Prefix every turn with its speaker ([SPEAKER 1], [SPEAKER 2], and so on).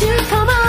[SPEAKER 1] you come on?